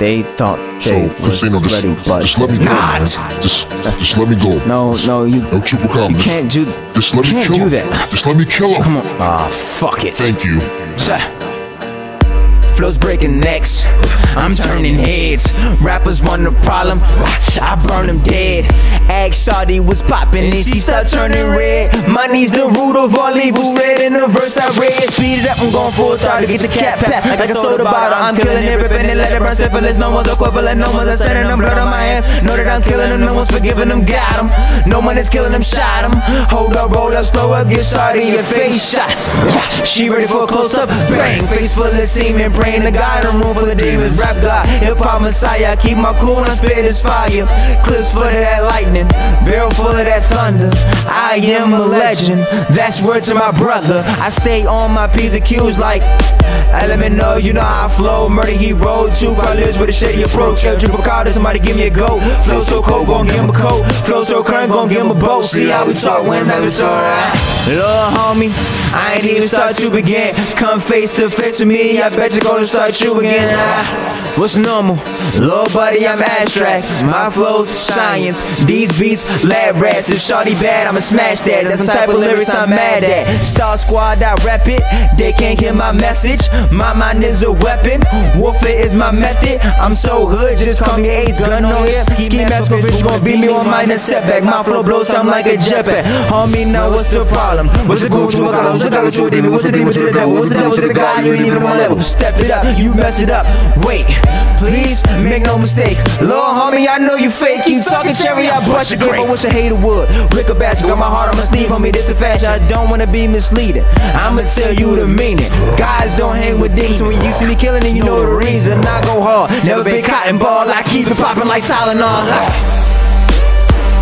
They thought So, they was Casino, just, ready, but just let me go. not. man. Just, just let me go. No, no, you, No chupacabra. you can't do. Just let me can't kill do him. that. Just let me kill him. Come on. Ah, fuck it. Thank you. Flows breaking necks, I'm turning heads. Rappers want a problem, I burn them dead. Ag Shawty was popping and she start turning red. Money's the root of all evil. Red in the verse I read. Speed it up, I'm going full throttle. Get your cat pat like a soda bottle. I'm killing it, ripping it, let it burn syphilis. No one's equivalent, no one's sending them blood on my hands. Know that I'm killing them, no one's forgiving them. Got them, no one is killing them, shot them. Hold up, roll up, slow up, get Shawty your face shot. She ready for a close up, bang. Face full of semen, praying to God. A room full of demons, rap God, hip hop messiah. I keep my cool when I spit this fire. Clips full of that lightning, barrel full of that thunder. I am a legend, that's word to my brother. I stay on my P's and Q's like, I let me know, you know how I flow. Murder he road, two lives with a shady approach. Got triple card, somebody give me a go. Flow so cold, gon' give him a coat. Flow so current, gon' give him a boat. See how we talk when I was alright. Little homie, I ain't even start to begin. Come face to face with me, I bet you're gonna start you again. Ah, What's normal? Low buddy, I'm abstract. My flow's science. These beats, lab rats. If shawty bad, I'ma smash that. That's the type of lyrics I'm mad at. Star Squad, I rap it. They can't hear my message. My mind is a weapon. Warfare is my method. I'm so hood, just call me Ace Gun on here. Ski mask over, you gon' beat me on minor setback. My flow blows, I'm like a jetpack. Homie, now what's the problem? What's the to color? What's the color to a demon? What's the demon to the devil? What's the devil to the God? You ain't even on my level. Step it up, you mess it up. Wait, please make no mistake. Lord, homie, I know you fake. Keep talking cherry, I bust your grape. I wish I hated would. Rick a basket, got my heart on my sleeve, homie. This the fashion. I don't wanna be misleading. I'ma tell you the meaning. Guys don't hang with demons. When you see me killing it, you know the reason. I go hard, never been cotton ball. I keep it popping like Tylenol.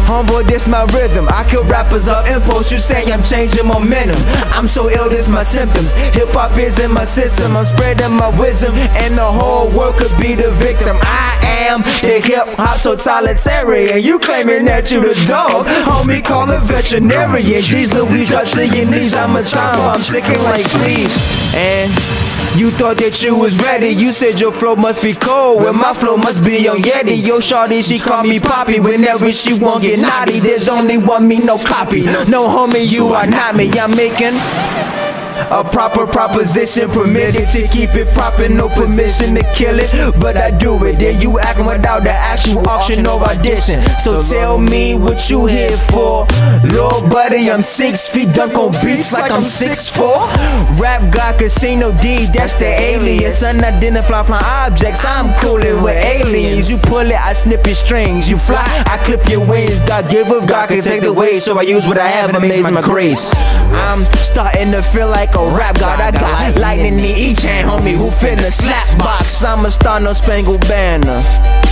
Homeboy, this my rhythm. I kill rappers off impulse. You say I'm changing momentum. I'm so ill, this my symptoms. Hip hop is in my system. I'm spreading my wisdom, and the whole world could be the victim. I am the hip hop totalitarian. And you claiming that you the dog. Homie, call a veterinarian. Jeez Louise, drop to your knees. I'm a time, I'm ticking like fleas. And you thought that you was ready. You said your flow must be cold. Well, my flow must be on Yeti. Yo, shawty, she call me Poppy. Whenever she won't get naughty, there's only one me, no copy. No homie, you are not me. I'm making. A proper proposition permitted to keep it proper, no permission to kill it, but I do it. Then you acting without the actual auction or audition. So tell me what you here for, Lord buddy. I'm six feet, dunk on beats like I'm six four. Rap God Casino D, that's the alias. Unidentified flying objects, I'm coolin' with aliens. You pull it, I snip your strings. You fly, I clip your wings. God give up, God can take the way. So I use what I have, amazing my grace. I'm starting to feel like a rap god. I got lightning in each hand, homie. Who finna slap box? I'm a star, no spangled banner.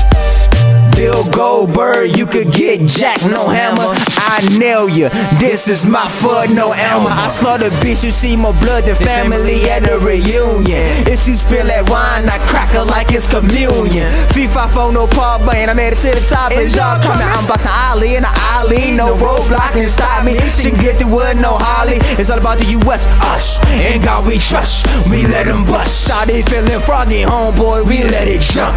Bill Goldberg, you could get Jack, no hammer. I nail you. This is my foot, no Elmer. I slaughter bitch, you see more blood than family at a reunion. If she spill that wine, I crack her like it's communion. FIFA phone, no pop button, I made it to the top. Is y'all coming? I'm boxing Ali and Ali, no roadblock can stop me. She can get the wood, no Holly. It's all about the US, us. And God we trust, we let them bust. Shawty feeling froggy, homeboy, we let it jump.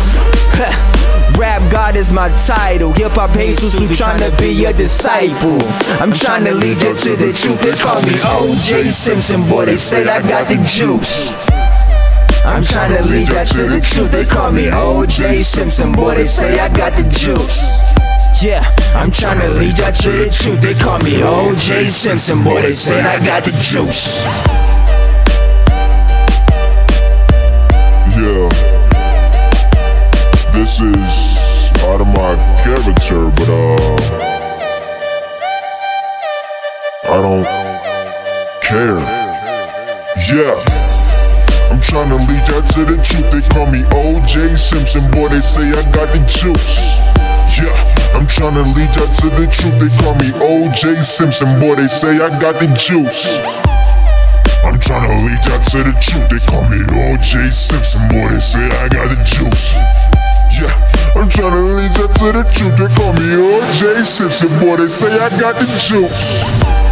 Rap God is my title. Hip hop Jesus who tryna be a disciple. I'm tryna lead you to the truth. They call me OJ Simpson, boy. They say I got the juice. I'm tryna lead you to the truth. They call me OJ Simpson, boy. They say I got the juice. Yeah, I'm tryna lead you to the truth. They call me OJ Simpson, boy. They say I got the juice. Care. Yeah. I'm tryna lead y'all to the truth. They call me OJ Simpson, boy. They say I got the juice. Yeah, I'm tryna lead y'all to the truth. They call me OJ Simpson, boy. They say I got the juice. I'm tryna lead y'all to the truth. They call me OJ Simpson, boy. They say I got the juice. Yeah, I'm tryna lead y'all to the truth. They call me OJ Simpson, boy. They say I got the juice.